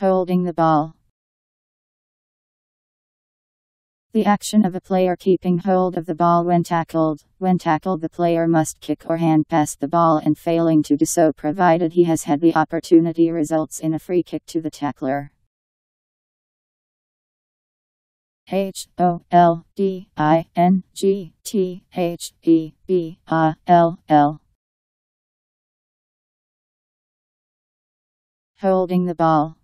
Holding the ball. The action of a player keeping hold of the ball when tackled. When tackled, the player must kick or hand pass the ball, and failing to do so, provided he has had the opportunity, results in a free kick to the tackler. H O L D I N G T H E B A L L. Holding the ball.